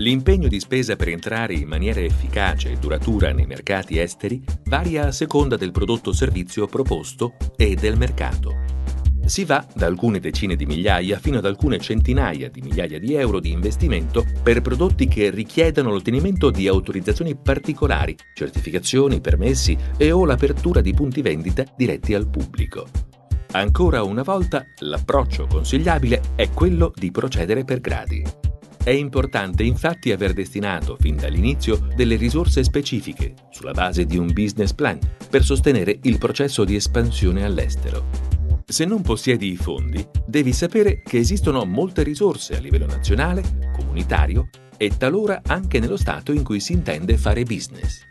L'impegno di spesa per entrare in maniera efficace e duratura nei mercati esteri varia a seconda del prodotto o servizio proposto e del mercato. Si va da alcune decine di migliaia fino ad alcune centinaia di migliaia di euro di investimento per prodotti che richiedano l'ottenimento di autorizzazioni particolari, certificazioni, permessi e o l'apertura di punti vendita diretti al pubblico. Ancora una volta, l'approccio consigliabile è quello di procedere per gradi. È importante infatti aver destinato fin dall'inizio delle risorse specifiche, sulla base di un business plan, per sostenere il processo di espansione all'estero. Se non possiedi i fondi, devi sapere che esistono molte risorse a livello nazionale, comunitario e talora anche nello Stato in cui si intende fare business.